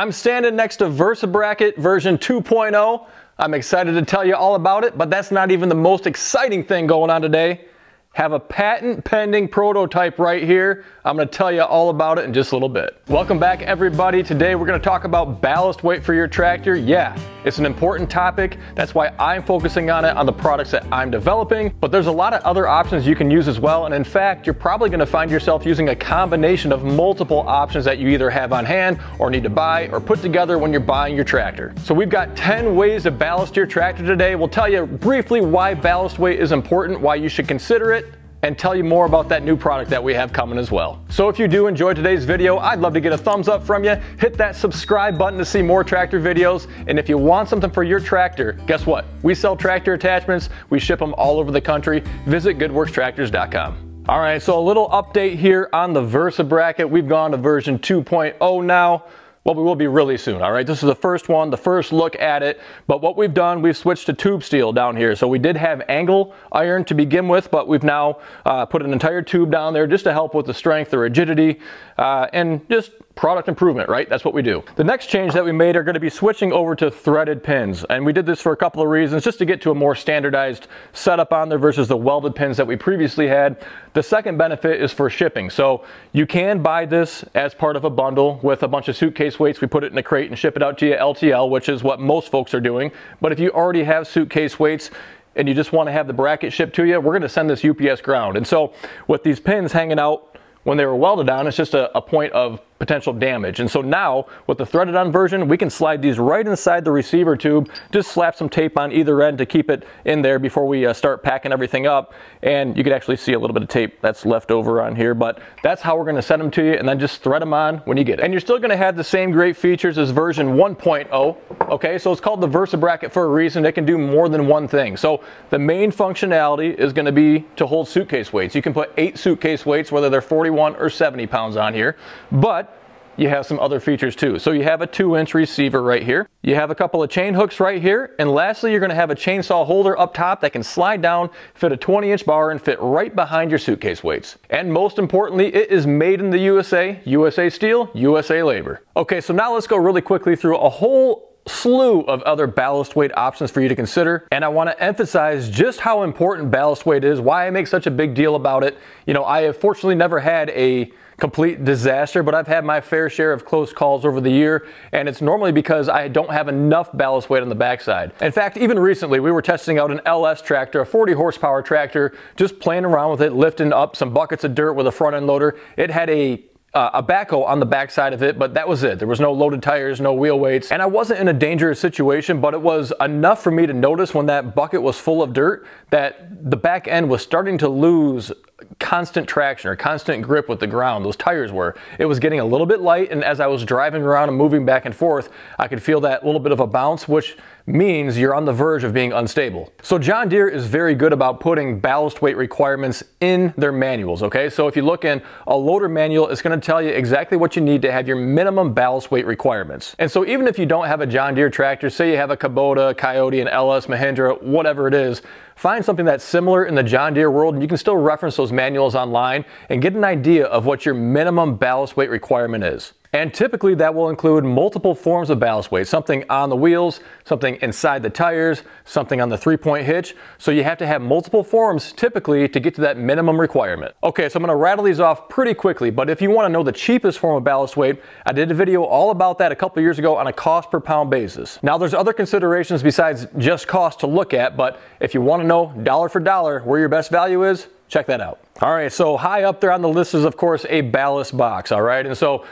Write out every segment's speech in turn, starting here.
I'm standing next to VersaBracket version 2.0. I'm excited to tell you all about it, but that's not even the most exciting thing going on today have a patent pending prototype right here. I'm gonna tell you all about it in just a little bit. Welcome back everybody. Today we're gonna talk about ballast weight for your tractor. Yeah, it's an important topic. That's why I'm focusing on it on the products that I'm developing, but there's a lot of other options you can use as well. And in fact, you're probably gonna find yourself using a combination of multiple options that you either have on hand or need to buy or put together when you're buying your tractor. So we've got 10 ways to ballast your tractor today. We'll tell you briefly why ballast weight is important, why you should consider it, and tell you more about that new product that we have coming as well. So if you do enjoy today's video, I'd love to get a thumbs up from you. Hit that subscribe button to see more tractor videos. And if you want something for your tractor, guess what? We sell tractor attachments. We ship them all over the country. Visit goodworkstractors.com. All right, so a little update here on the VersaBracket. We've gone to version 2.0 now. Well, we will be really soon, all right? This is the first one, the first look at it. But what we've done, we've switched to tube steel down here. So we did have angle iron to begin with, but we've now uh, put an entire tube down there just to help with the strength, the rigidity, uh, and just product improvement, right? That's what we do. The next change that we made are gonna be switching over to threaded pins. And we did this for a couple of reasons, just to get to a more standardized setup on there versus the welded pins that we previously had. The second benefit is for shipping. So you can buy this as part of a bundle with a bunch of suitcase weights. We put it in a crate and ship it out to you LTL, which is what most folks are doing. But if you already have suitcase weights, and you just want to have the bracket shipped to you, we're going to send this UPS ground. And so with these pins hanging out when they were welded on, it's just a, a point of potential damage. And so now with the threaded on version, we can slide these right inside the receiver tube, just slap some tape on either end to keep it in there before we uh, start packing everything up. And you can actually see a little bit of tape that's left over on here, but that's how we're gonna send them to you and then just thread them on when you get it. And you're still gonna have the same great features as version 1.0, okay? So it's called the VersaBracket for a reason. It can do more than one thing. So the main functionality is gonna be to hold suitcase weights. You can put eight suitcase weights, whether they're 41 or 70 pounds on here, but you have some other features too. So you have a two inch receiver right here. You have a couple of chain hooks right here. And lastly, you're gonna have a chainsaw holder up top that can slide down, fit a 20 inch bar and fit right behind your suitcase weights. And most importantly, it is made in the USA, USA steel, USA labor. Okay, so now let's go really quickly through a whole slew of other ballast weight options for you to consider. And I wanna emphasize just how important ballast weight is, why I make such a big deal about it. You know, I have fortunately never had a complete disaster, but I've had my fair share of close calls over the year, and it's normally because I don't have enough ballast weight on the backside. In fact, even recently, we were testing out an LS tractor, a 40 horsepower tractor, just playing around with it, lifting up some buckets of dirt with a front end loader. It had a uh, a backhoe on the backside of it, but that was it. There was no loaded tires, no wheel weights, and I wasn't in a dangerous situation, but it was enough for me to notice when that bucket was full of dirt that the back end was starting to lose constant traction or constant grip with the ground. Those tires were. It was getting a little bit light, and as I was driving around and moving back and forth, I could feel that little bit of a bounce, which means you're on the verge of being unstable. So John Deere is very good about putting ballast weight requirements in their manuals, okay? So if you look in a loader manual, it's gonna tell you exactly what you need to have your minimum ballast weight requirements. And so even if you don't have a John Deere tractor, say you have a Kubota, Kioti, an LS, Mahindra, whatever it is, find something that's similar in the John Deere world and you can still reference those manuals online and get an idea of what your minimum ballast weight requirement is. And typically that will include multiple forms of ballast weight, something on the wheels, something inside the tires, something on the three-point hitch. So you have to have multiple forms typically to get to that minimum requirement. Okay, so I'm gonna rattle these off pretty quickly, but if you wanna know the cheapest form of ballast weight, I did a video all about that a couple years ago on a cost per pound basis. Now there's other considerations besides just cost to look at, but if you wanna know dollar for dollar where your best value is, check that out. All right, so high up there on the list is of course a ballast box, all right? And so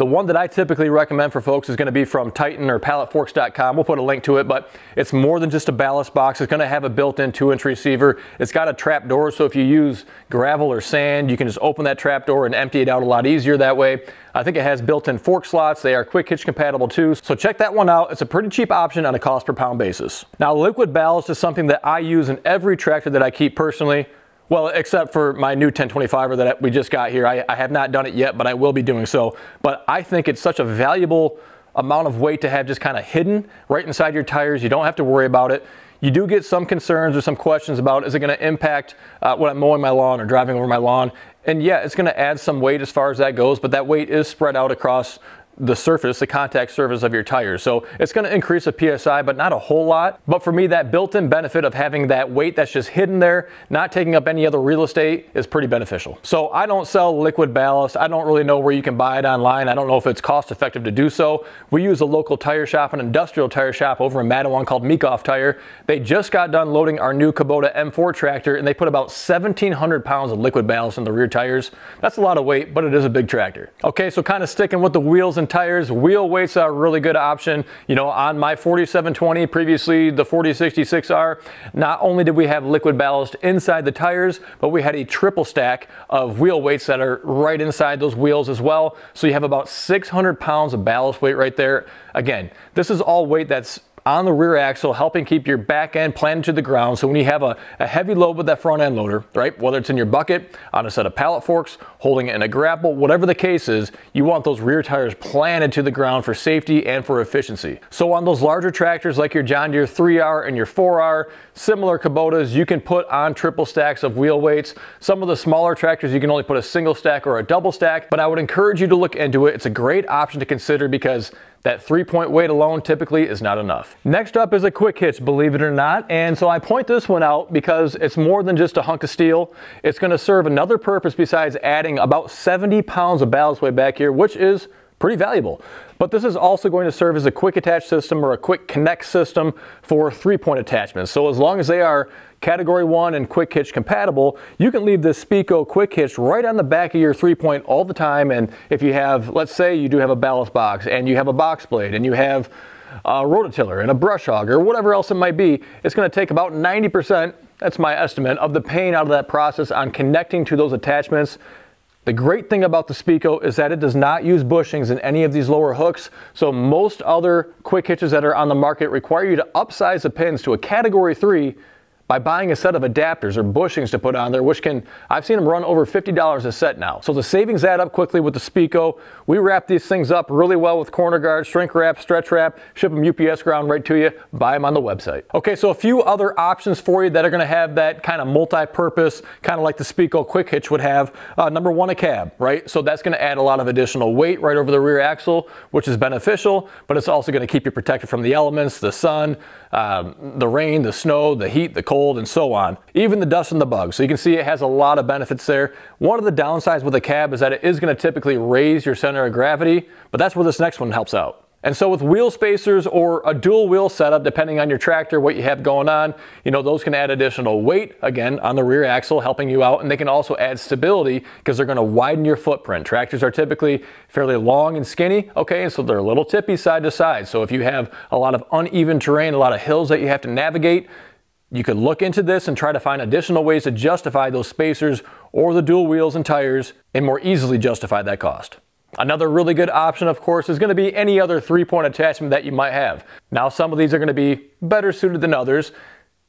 the one that I typically recommend for folks is going to be from Titan or PalletForks.com. We'll put a link to it, but it's more than just a ballast box. It's going to have a built-in two-inch receiver. It's got a trap door, so if you use gravel or sand, you can just open that trap door and empty it out a lot easier that way. I think it has built-in fork slots. They are quick hitch compatible too. So check that one out. It's a pretty cheap option on a cost per pound basis. Now liquid ballast is something that I use in every tractor that I keep personally. Well, except for my new 1025R that we just got here. I, I, have not done it yet, but I will be doing so. But I think it's such a valuable amount of weight to have just kind of hidden right inside your tires. You don't have to worry about it. You do get some concerns or some questions about is it going to impact uh, when I'm mowing my lawn or driving over my lawn? And yeah, it's going to add some weight as far as that goes, but that weight is spread out across the surface, the contact surface of your tires. So it's going to increase the PSI, but not a whole lot. But for me, that built-in benefit of having that weight that's just hidden there, not taking up any other real estate is pretty beneficial. So I don't sell liquid ballast. I don't really know where you can buy it online. I don't know if it's cost effective to do so. We use a local tire shop, an industrial tire shop over in Mattawan called Meekhof Tire. They just got done loading our new Kubota M4 tractor and they put about 1,700 pounds of liquid ballast in the rear tires. That's a lot of weight, but it is a big tractor. Okay, so kind of sticking with the wheels and tires, wheel weight's are a really good option. You know, on my 4720, previously the 4066R, not only did we have liquid ballast inside the tires, but we had a triple stack of wheel weights that are right inside those wheels as well. So you have about 600 pounds of ballast weight right there. Again, this is all weight that's on the rear axle, helping keep your back end planted to the ground. So when you have a, a, heavy load with that front end loader, right, whether it's in your bucket, on a set of pallet forks, holding it in a grapple, whatever the case is, you want those rear tires planted to the ground for safety and for efficiency. So on those larger tractors like your John Deere 3R and your 4R, similar Kubotas, you can put on triple stacks of wheel weights. Some of the smaller tractors, you can only put a single stack or a double stack, but I would encourage you to look into it. It's a great option to consider because that three point weight alone typically is not enough. Next up is a quick hitch, believe it or not. And so I point this one out because it's more than just a hunk of steel. It's gonna serve another purpose besides adding about 70 pounds of ballast weight back here, which is pretty valuable. But this is also going to serve as a quick attach system or a quick connect system for three point attachments. So as long as they are category one and quick hitch compatible, you can leave this Speco quick hitch right on the back of your three point all the time. And if you have, let's say you do have a ballast box and you have a box blade and you have a rototiller and a brush hog or whatever else it might be, it's gonna take about 90%, that's my estimate, of the pain out of that process on connecting to those attachments the great thing about the Speco is that it does not use bushings in any of these lower hooks, so most other quick hitches that are on the market require you to upsize the pins to a category 3 by buying a set of adapters or bushings to put on there, which can, I've seen them run over $50 a set now. So the savings add up quickly with the Speco. We wrap these things up really well with corner guard, shrink wrap, stretch wrap, ship them UPS ground right to you, buy them on the website. Okay, so a few other options for you that are gonna have that kind of multi-purpose, kind of like the Speco Quick Hitch would have. Uh, number one, a cab, right? So that's gonna add a lot of additional weight right over the rear axle, which is beneficial, but it's also gonna keep you protected from the elements, the sun, um, the rain, the snow, the heat, the cold, and so on. Even the dust and the bugs. So you can see it has a lot of benefits there. One of the downsides with a cab is that it is going to typically raise your center of gravity, but that's where this next one helps out. And so with wheel spacers or a dual wheel setup, depending on your tractor, what you have going on, you know, those can add additional weight, again, on the rear axle, helping you out. And they can also add stability because they're gonna widen your footprint. Tractors are typically fairly long and skinny, okay, and so they're a little tippy side to side. So if you have a lot of uneven terrain, a lot of hills that you have to navigate, you could look into this and try to find additional ways to justify those spacers or the dual wheels and tires and more easily justify that cost. Another really good option, of course, is going to be any other three-point attachment that you might have. Now, some of these are going to be better suited than others.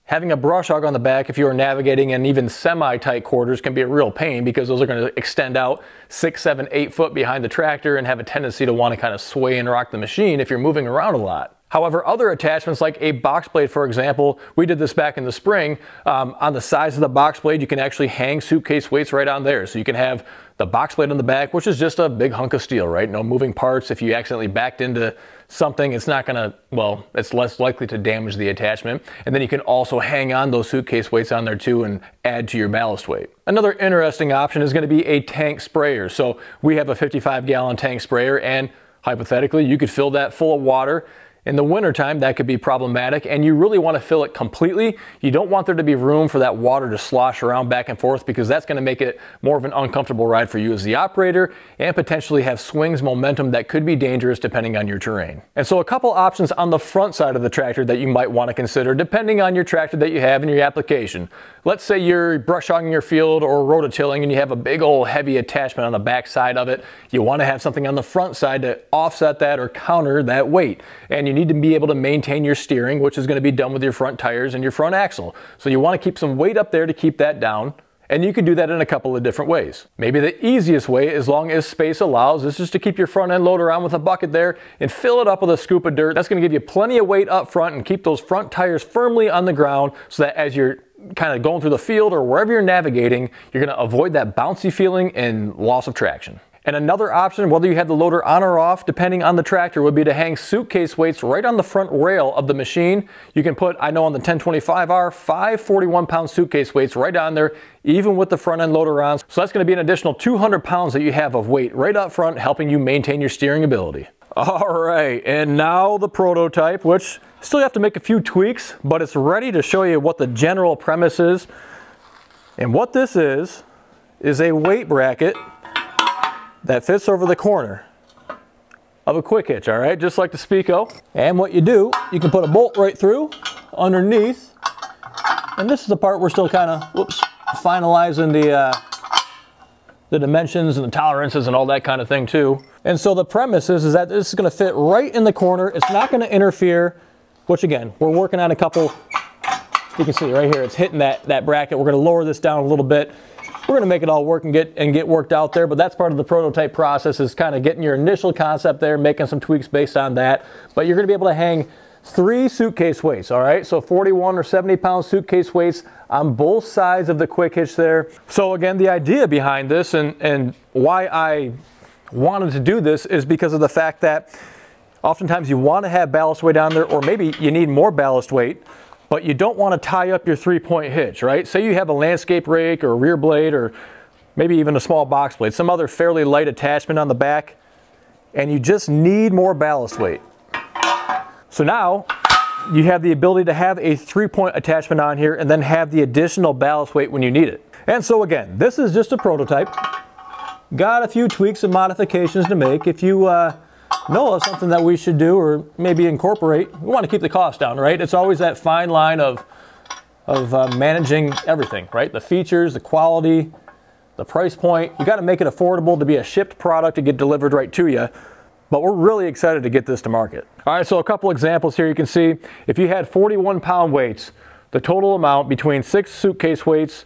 Having a brush hog on the back if you are navigating in even semi-tight quarters can be a real pain because those are going to extend out six, seven, eight foot behind the tractor and have a tendency to want to kind of sway and rock the machine if you're moving around a lot. However, other attachments like a box blade, for example, we did this back in the spring. Um, on the sides of the box blade, you can actually hang suitcase weights right on there. So you can have the box blade on the back, which is just a big hunk of steel, right? No moving parts. If you accidentally backed into something, it's not gonna, well, it's less likely to damage the attachment. And then you can also hang on those suitcase weights on there too and add to your ballast weight. Another interesting option is gonna be a tank sprayer. So we have a 55 gallon tank sprayer and hypothetically, you could fill that full of water in the wintertime, that could be problematic, and you really want to fill it completely. You don't want there to be room for that water to slosh around back and forth because that's going to make it more of an uncomfortable ride for you as the operator and potentially have swings momentum that could be dangerous depending on your terrain. And so a couple options on the front side of the tractor that you might want to consider depending on your tractor that you have in your application. Let's say you're brush hogging your field or rototilling and you have a big old heavy attachment on the back side of it. You want to have something on the front side to offset that or counter that weight. And you need to be able to maintain your steering, which is going to be done with your front tires and your front axle. So you want to keep some weight up there to keep that down. And you can do that in a couple of different ways. Maybe the easiest way, as long as space allows, is just to keep your front end load around with a bucket there and fill it up with a scoop of dirt. That's gonna give you plenty of weight up front and keep those front tires firmly on the ground so that as you're kind of going through the field or wherever you're navigating, you're gonna avoid that bouncy feeling and loss of traction. And another option, whether you have the loader on or off, depending on the tractor, would be to hang suitcase weights right on the front rail of the machine. You can put, I know on the 1025R, five 41 pound suitcase weights right on there, even with the front end loader on. So that's gonna be an additional 200 pounds that you have of weight right up front, helping you maintain your steering ability. All right, and now the prototype, which still have to make a few tweaks, but it's ready to show you what the general premise is. And what this is, is a weight bracket that fits over the corner of a quick hitch, all right, just like the Speco. And what you do, you can put a bolt right through underneath. And this is the part we're still kind of, whoops, finalizing the, uh, the dimensions and the tolerances and all that kind of thing too. And so the premise is, is that this is gonna fit right in the corner. It's not gonna interfere, which again, we're working on a couple, you can see right here, it's hitting that, that bracket. We're gonna lower this down a little bit we're going to make it all work and get and get worked out there, but that's part of the prototype process is kind of getting your initial concept there, making some tweaks based on that. But you're going to be able to hang three suitcase weights, all right? So 41 or 70 pound suitcase weights on both sides of the quick hitch there. So again, the idea behind this and, and why I wanted to do this is because of the fact that oftentimes you want to have ballast weight on there or maybe you need more ballast weight but you don't want to tie up your three-point hitch, right? Say you have a landscape rake or a rear blade or maybe even a small box blade, some other fairly light attachment on the back, and you just need more ballast weight. So now you have the ability to have a three-point attachment on here and then have the additional ballast weight when you need it. And so again, this is just a prototype. Got a few tweaks and modifications to make. If you uh, know of something that we should do or maybe incorporate, we want to keep the cost down, right? It's always that fine line of, of uh, managing everything, right? The features, the quality, the price point. You got to make it affordable to be a shipped product to get delivered right to you. But we're really excited to get this to market. All right, so a couple examples here. You can see if you had 41 pound weights, the total amount between six suitcase weights,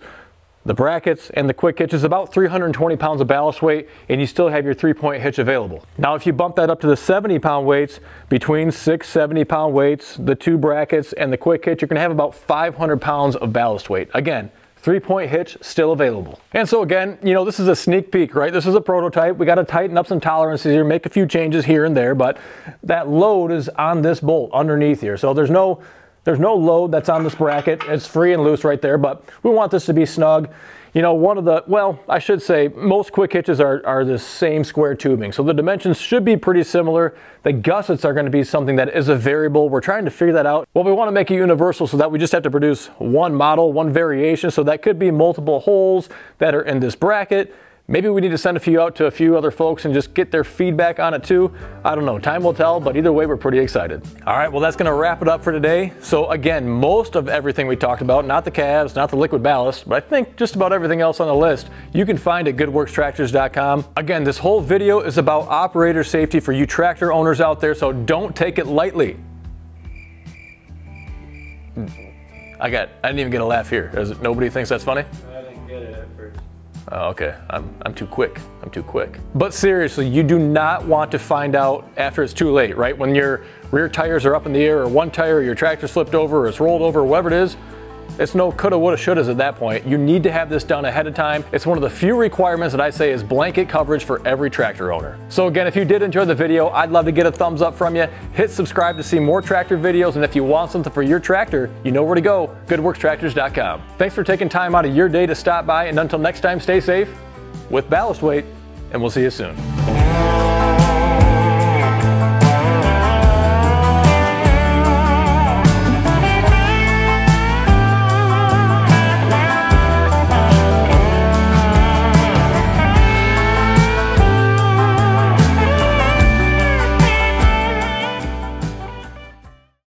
the brackets and the quick hitch is about 320 pounds of ballast weight and you still have your three point hitch available. Now if you bump that up to the 70 pound weights, between six 70 pound weights, the two brackets and the quick hitch, you're gonna have about 500 pounds of ballast weight. Again, three point hitch still available. And so again, you know, this is a sneak peek, right? This is a prototype. We got to tighten up some tolerances here, make a few changes here and there, but that load is on this bolt underneath here. So there's no there's no load that's on this bracket. It's free and loose right there, but we want this to be snug. You know, one of the, well, I should say most quick hitches are, are the same square tubing. So the dimensions should be pretty similar. The gussets are gonna be something that is a variable. We're trying to figure that out. Well, we wanna make it universal so that we just have to produce one model, one variation. So that could be multiple holes that are in this bracket. Maybe we need to send a few out to a few other folks and just get their feedback on it too. I don't know, time will tell, but either way, we're pretty excited. All right, well, that's gonna wrap it up for today. So again, most of everything we talked about, not the calves, not the liquid ballast, but I think just about everything else on the list, you can find at goodworkstractors.com. Again, this whole video is about operator safety for you tractor owners out there, so don't take it lightly. I got, I didn't even get a laugh here. It, nobody thinks that's funny? Oh, okay, I'm, I'm too quick. I'm too quick. But seriously, you do not want to find out after it's too late, right? When your rear tires are up in the air or one tire, or your tractor slipped over or it's rolled over, whatever it is, it's no coulda, woulda, shouldas at that point. You need to have this done ahead of time. It's one of the few requirements that I say is blanket coverage for every tractor owner. So again, if you did enjoy the video, I'd love to get a thumbs up from you. Hit subscribe to see more tractor videos. And if you want something for your tractor, you know where to go, goodworkstractors.com. Thanks for taking time out of your day to stop by. And until next time, stay safe with ballast weight, and we'll see you soon.